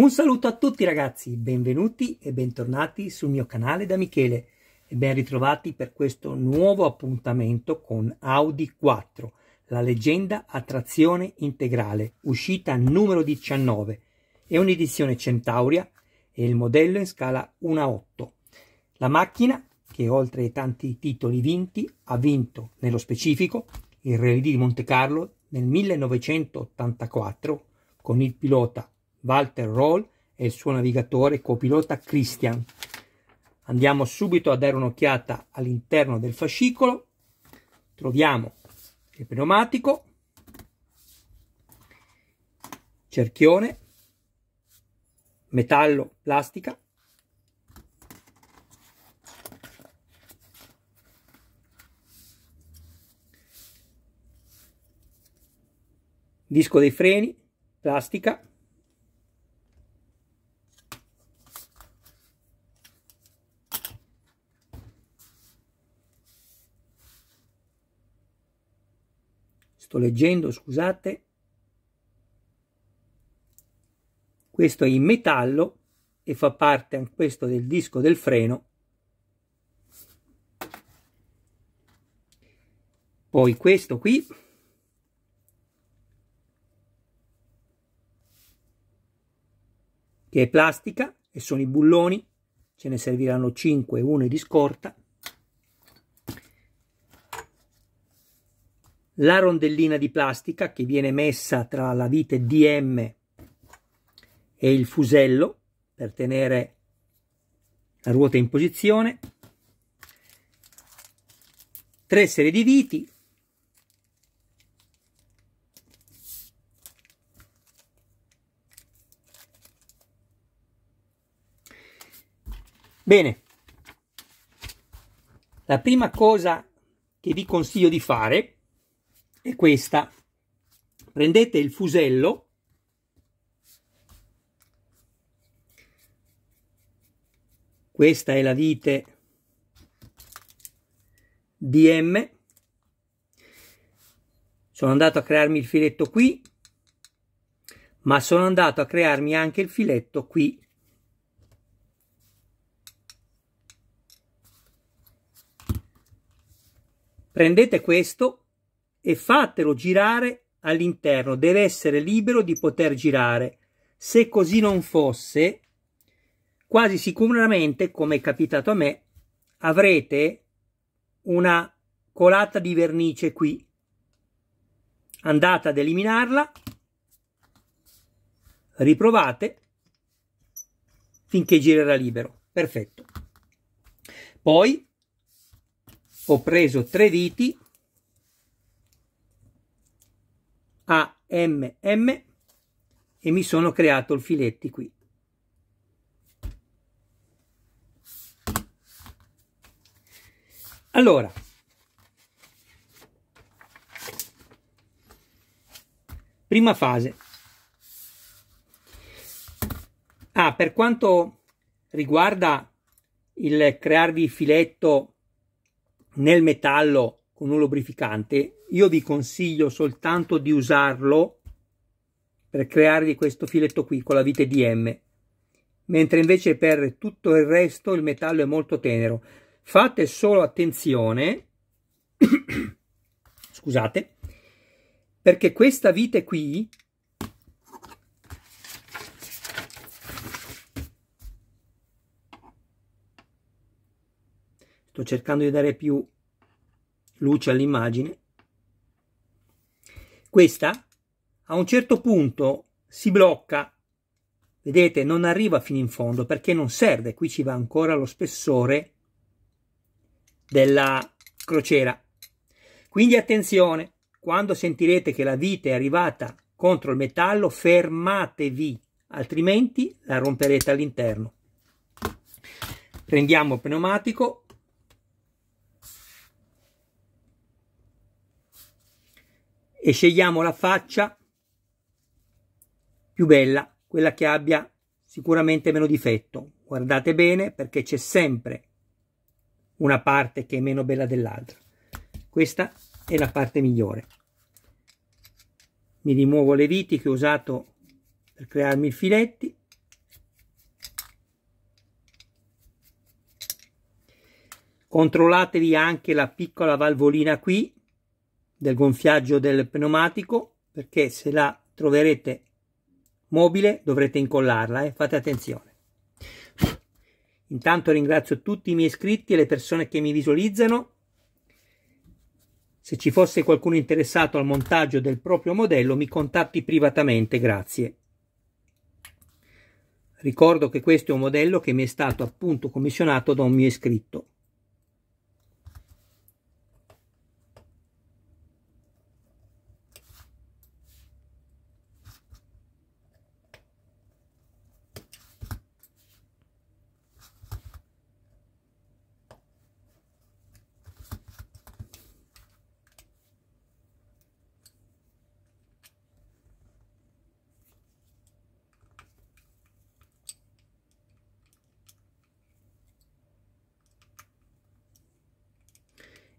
Un saluto a tutti ragazzi, benvenuti e bentornati sul mio canale da Michele e ben ritrovati per questo nuovo appuntamento con Audi 4, la leggenda a trazione integrale, uscita numero 19. È un'edizione Centauria e il modello in scala 1 a 8. La macchina, che oltre ai tanti titoli vinti, ha vinto nello specifico il Rally di Monte Carlo nel 1984 con il pilota Walter Roll e il suo navigatore copilota Christian. Andiamo subito a dare un'occhiata all'interno del fascicolo. Troviamo il pneumatico, cerchione, metallo, plastica, disco dei freni, plastica, sto leggendo, scusate, questo è in metallo e fa parte anche questo del disco del freno. Poi questo qui che è plastica e sono i bulloni, ce ne serviranno 5 uno di scorta. La rondellina di plastica che viene messa tra la vite DM e il fusello per tenere la ruota in posizione, tre serie di viti, Bene, la prima cosa che vi consiglio di fare è questa. Prendete il fusello. Questa è la vite DM sono andato a crearmi il filetto qui ma sono andato a crearmi anche il filetto qui. Prendete questo e fatelo girare all'interno, deve essere libero di poter girare. Se così non fosse, quasi sicuramente, come è capitato a me, avrete una colata di vernice qui. Andate ad eliminarla, riprovate finché girerà libero. Perfetto. Poi ho preso tre viti AMM e mi sono creato il filetti qui. Allora, prima fase. Ah, per quanto riguarda il crearvi il filetto nel metallo con un lubrificante, io vi consiglio soltanto di usarlo per crearvi questo filetto qui con la vite DM, mentre invece per tutto il resto il metallo è molto tenero. Fate solo attenzione, scusate, perché questa vite qui sto cercando di dare più luce all'immagine, questa a un certo punto si blocca, vedete, non arriva fino in fondo perché non serve, qui ci va ancora lo spessore della crociera. Quindi attenzione, quando sentirete che la vite è arrivata contro il metallo, fermatevi, altrimenti la romperete all'interno. Prendiamo il pneumatico, e scegliamo la faccia più bella, quella che abbia sicuramente meno difetto. Guardate bene perché c'è sempre una parte che è meno bella dell'altra. Questa è la parte migliore. Mi rimuovo le viti che ho usato per crearmi i filetti. Controllatevi anche la piccola valvolina qui del gonfiaggio del pneumatico perché se la troverete mobile dovrete incollarla, eh? fate attenzione. Intanto ringrazio tutti i miei iscritti e le persone che mi visualizzano. Se ci fosse qualcuno interessato al montaggio del proprio modello mi contatti privatamente, grazie. Ricordo che questo è un modello che mi è stato appunto commissionato da un mio iscritto.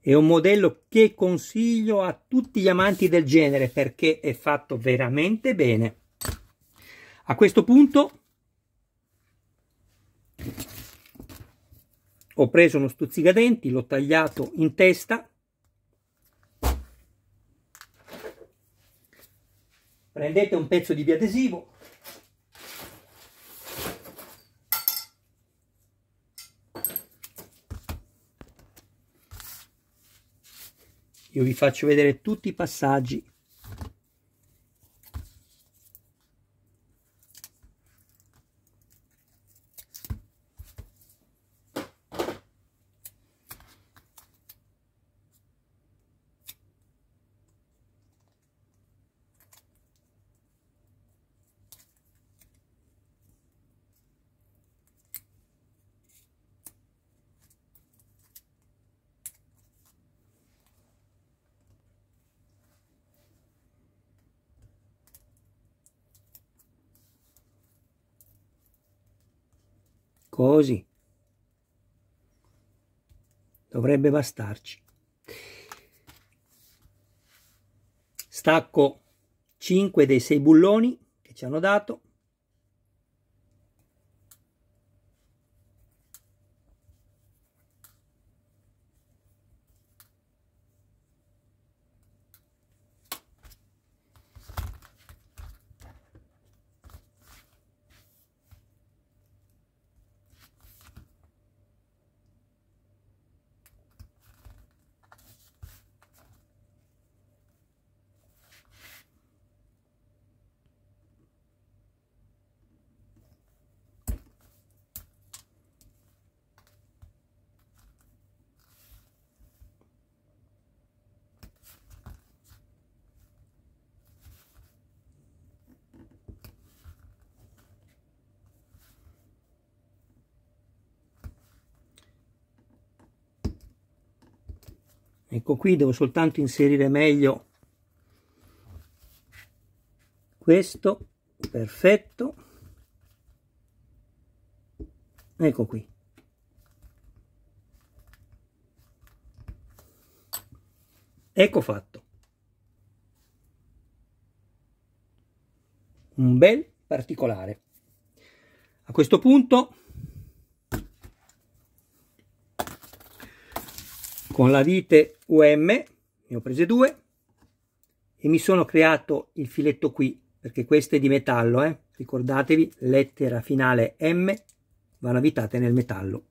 È un modello che consiglio a tutti gli amanti del genere perché è fatto veramente bene. A questo punto ho preso uno stuzzicadenti, l'ho tagliato in testa. Prendete un pezzo di biadesivo io vi faccio vedere tutti i passaggi Così. Dovrebbe bastarci. Stacco 5 dei 6 bulloni che ci hanno dato ecco qui devo soltanto inserire meglio questo perfetto. Ecco qui. Ecco fatto. Un bel particolare. A questo punto con la vite UM, ne ho prese due e mi sono creato il filetto qui perché questo è di metallo, eh? ricordatevi, lettera finale M vanno avitate nel metallo.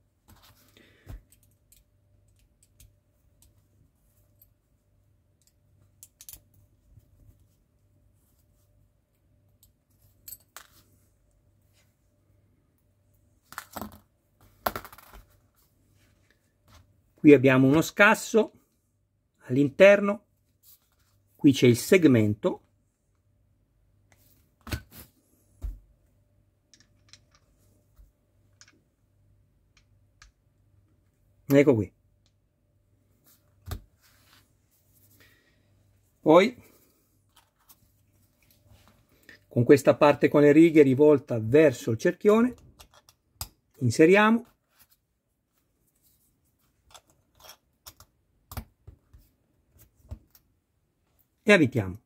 Qui abbiamo uno scasso all'interno. Qui c'è il segmento. Ecco qui. Poi con questa parte con le righe rivolta verso il cerchione inseriamo e abitiamo.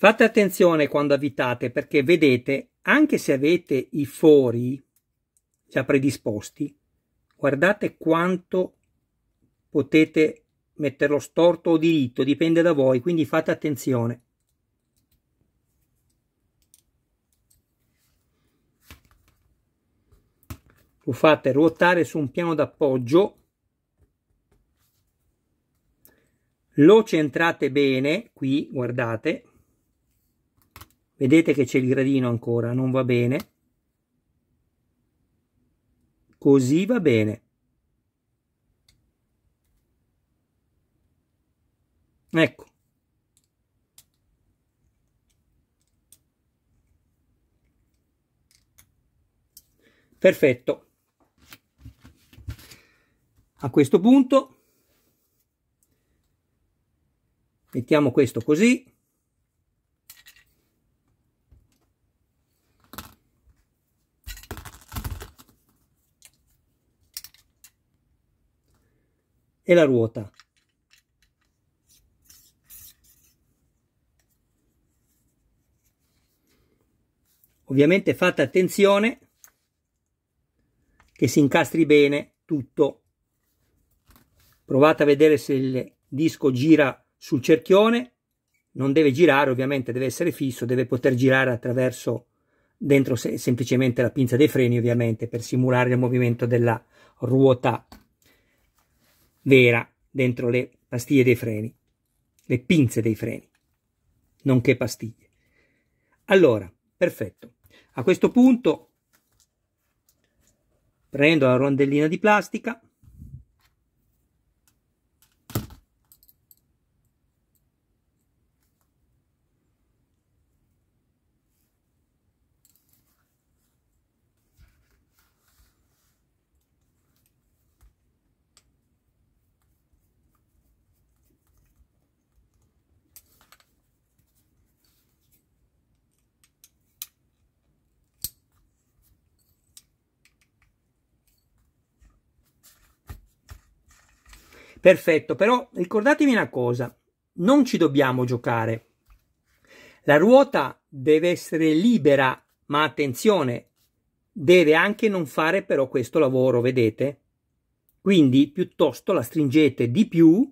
Fate attenzione quando avvitate perché vedete anche se avete i fori già predisposti, guardate quanto potete metterlo storto o diritto, dipende da voi, quindi fate attenzione. Lo fate ruotare su un piano d'appoggio, lo centrate bene, qui guardate, vedete che c'è il gradino ancora, non va bene, così va bene. Ecco. Perfetto. A questo punto mettiamo questo così. E la ruota. Ovviamente fate attenzione che si incastri bene tutto. Provate a vedere se il disco gira sul cerchione, non deve girare ovviamente, deve essere fisso, deve poter girare attraverso dentro se, semplicemente la pinza dei freni ovviamente per simulare il movimento della ruota vera dentro le pastiglie dei freni, le pinze dei freni, nonché pastiglie. Allora, perfetto. A questo punto prendo la rondellina di plastica Perfetto, però ricordatevi una cosa, non ci dobbiamo giocare. La ruota deve essere libera, ma attenzione, deve anche non fare però questo lavoro, vedete? Quindi piuttosto la stringete di più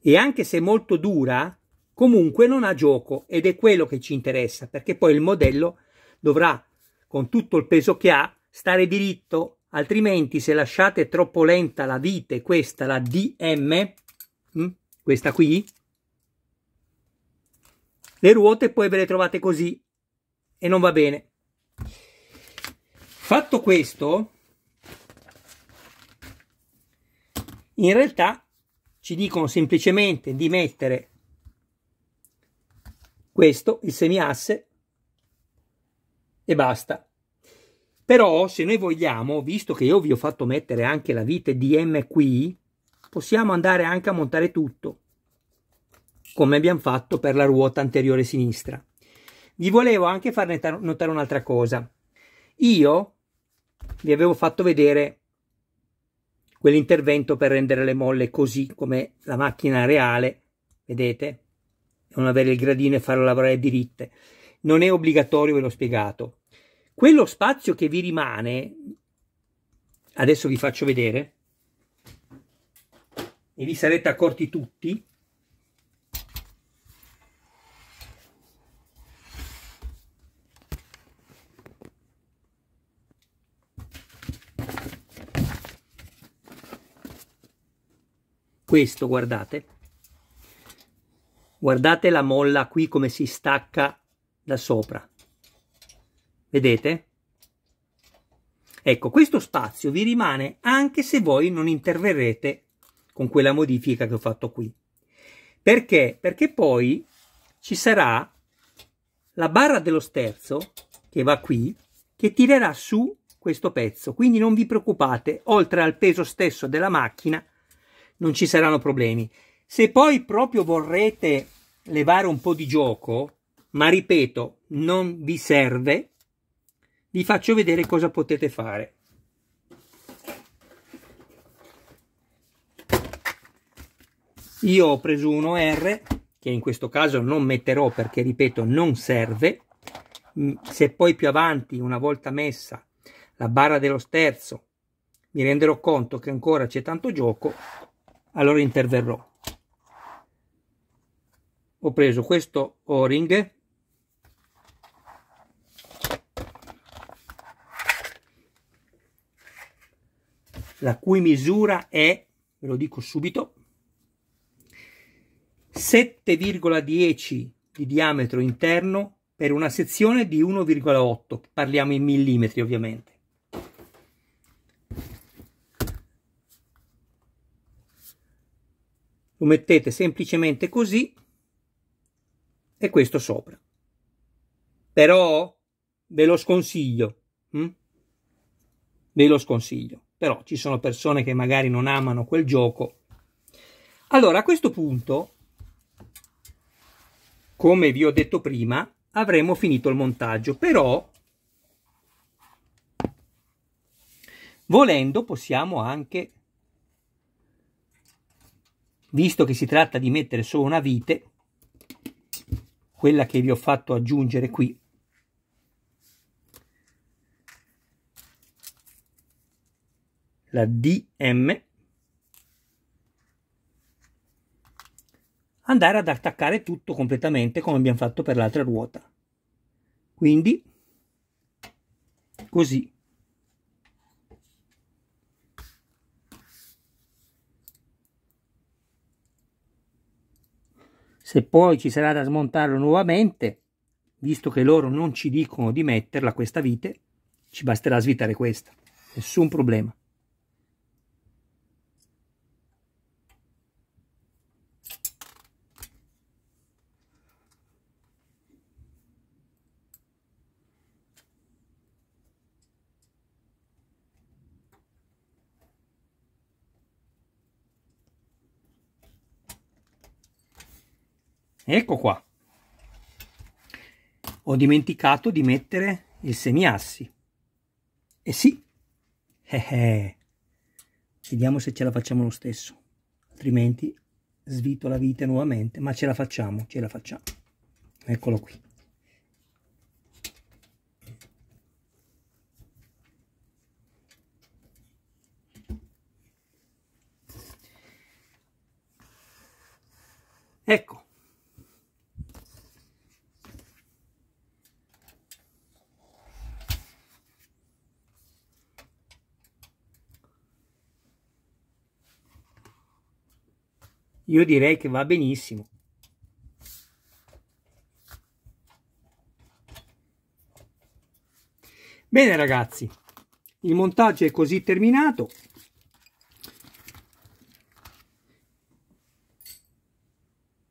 e anche se molto dura, comunque non ha gioco ed è quello che ci interessa, perché poi il modello dovrà, con tutto il peso che ha, stare diritto, altrimenti se lasciate troppo lenta la vite, questa, la DM, hm, questa qui, le ruote poi ve le trovate così e non va bene. Fatto questo, in realtà ci dicono semplicemente di mettere questo, il semiasse, e basta. Però se noi vogliamo, visto che io vi ho fatto mettere anche la vite DM qui, possiamo andare anche a montare tutto, come abbiamo fatto per la ruota anteriore sinistra. Vi volevo anche far notare un'altra cosa. Io vi avevo fatto vedere quell'intervento per rendere le molle così come la macchina reale, vedete? Non avere il gradino e farlo lavorare diritte. Non è obbligatorio, ve l'ho spiegato. Quello spazio che vi rimane, adesso vi faccio vedere, e vi sarete accorti tutti, questo guardate. Guardate la molla qui come si stacca da sopra Vedete? Ecco, questo spazio vi rimane anche se voi non interverrete con quella modifica che ho fatto qui. Perché? Perché poi ci sarà la barra dello sterzo che va qui, che tirerà su questo pezzo. Quindi non vi preoccupate, oltre al peso stesso della macchina non ci saranno problemi. Se poi proprio vorrete levare un po' di gioco, ma ripeto, non vi serve, vi faccio vedere cosa potete fare. io ho preso uno R che in questo caso non metterò perché ripeto non serve mm, se poi più avanti una volta messa la barra dello sterzo mi renderò conto che ancora c'è tanto gioco allora interverrò ho preso questo o-ring la cui misura è, ve lo dico subito, 7,10 di diametro interno per una sezione di 1,8, parliamo in millimetri ovviamente. Lo mettete semplicemente così e questo sopra. Però ve lo sconsiglio, hm? ve lo sconsiglio però ci sono persone che magari non amano quel gioco. Allora, a questo punto, come vi ho detto prima, avremo finito il montaggio, però volendo possiamo anche, visto che si tratta di mettere solo una vite, quella che vi ho fatto aggiungere qui, la DM, andare ad attaccare tutto completamente come abbiamo fatto per l'altra ruota. Quindi, così. Se poi ci sarà da smontarlo nuovamente, visto che loro non ci dicono di metterla questa vite, ci basterà svitare questa. Nessun problema. Ecco qua. Ho dimenticato di mettere il semiassi. E sì. Eh eh. Vediamo se ce la facciamo lo stesso. Altrimenti svito la vite nuovamente. Ma ce la facciamo, ce la facciamo. Eccolo qui. Ecco, Io direi che va benissimo. Bene ragazzi, il montaggio è così terminato.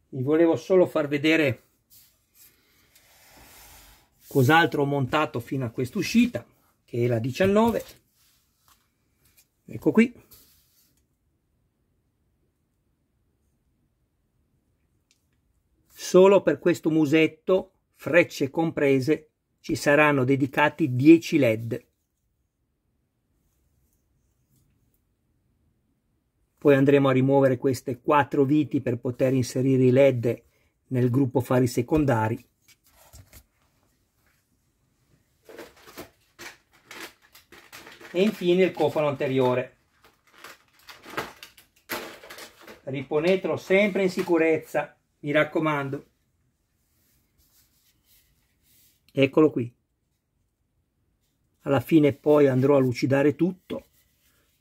Vi volevo solo far vedere cos'altro ho montato fino a questa uscita, che è la 19. Ecco qui. Solo per questo musetto, frecce comprese, ci saranno dedicati 10 led. Poi andremo a rimuovere queste quattro viti per poter inserire i led nel gruppo fari secondari. E infine il cofano anteriore. Riponetelo sempre in sicurezza mi raccomando. Eccolo qui. Alla fine poi andrò a lucidare tutto,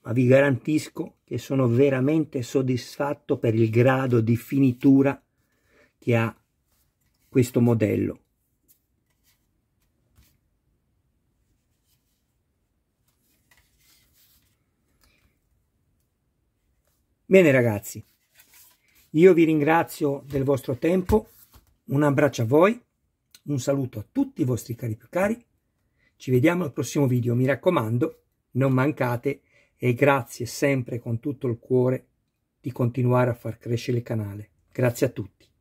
ma vi garantisco che sono veramente soddisfatto per il grado di finitura che ha questo modello. Bene ragazzi, io vi ringrazio del vostro tempo, un abbraccio a voi, un saluto a tutti i vostri cari più cari, ci vediamo al prossimo video, mi raccomando, non mancate e grazie sempre con tutto il cuore di continuare a far crescere il canale. Grazie a tutti.